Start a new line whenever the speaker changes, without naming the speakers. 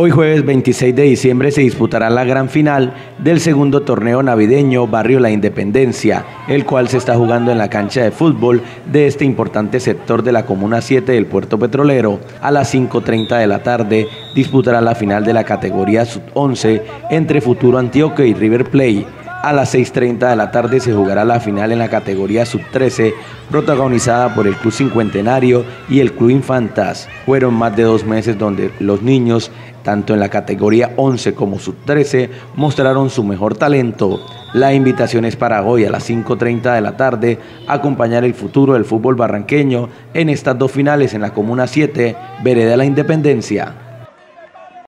Hoy jueves 26 de diciembre se disputará la gran final del segundo torneo navideño Barrio La Independencia, el cual se está jugando en la cancha de fútbol de este importante sector de la Comuna 7 del Puerto Petrolero. A las 5.30 de la tarde disputará la final de la categoría Sub-11 entre Futuro Antioquia y River Play. A las 6.30 de la tarde se jugará la final en la categoría sub-13, protagonizada por el Club Cincuentenario y el Club Infantas. Fueron más de dos meses donde los niños, tanto en la categoría 11 como sub-13, mostraron su mejor talento. La invitación es para hoy a las 5.30 de la tarde acompañar el futuro del fútbol barranqueño en estas dos finales en la Comuna 7, Vereda de la Independencia.